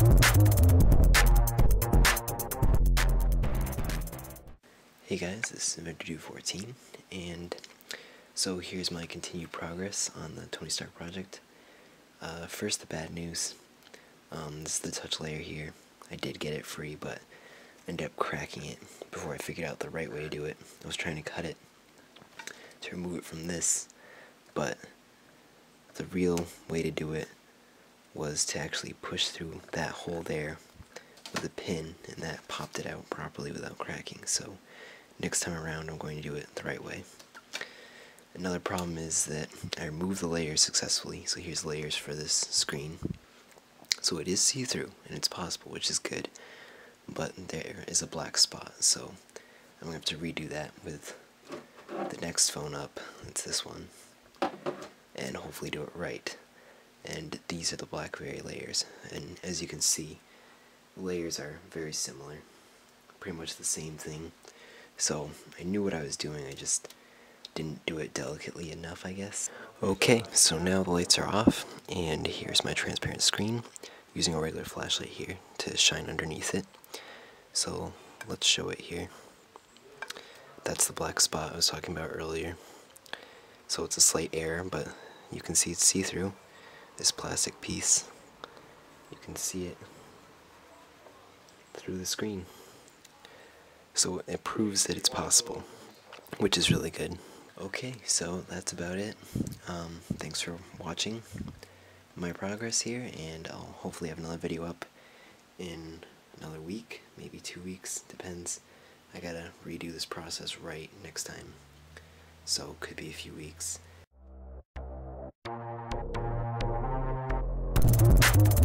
Hey guys, this is Inventor214, and so here's my continued progress on the Tony Stark project. Uh, first, the bad news. Um, this is the touch layer here. I did get it free, but ended up cracking it before I figured out the right way to do it. I was trying to cut it to remove it from this, but the real way to do it was to actually push through that hole there with a pin, and that popped it out properly without cracking. So next time around, I'm going to do it the right way. Another problem is that I removed the layers successfully, so here's layers for this screen. So it is see-through, and it's possible, which is good, but there is a black spot, so I'm going to have to redo that with the next phone up, it's this one, and hopefully do it right. And these are the BlackBerry layers, and as you can see, layers are very similar, pretty much the same thing. So I knew what I was doing, I just didn't do it delicately enough, I guess. Okay, so now the lights are off, and here's my transparent screen, using a regular flashlight here to shine underneath it. So let's show it here. That's the black spot I was talking about earlier. So it's a slight error, but you can see it's see-through. This plastic piece, you can see it through the screen. So it proves that it's possible, which is really good. Okay, so that's about it. Um, thanks for watching my progress here, and I'll hopefully have another video up in another week, maybe two weeks, depends. I gotta redo this process right next time, so could be a few weeks. Thank you.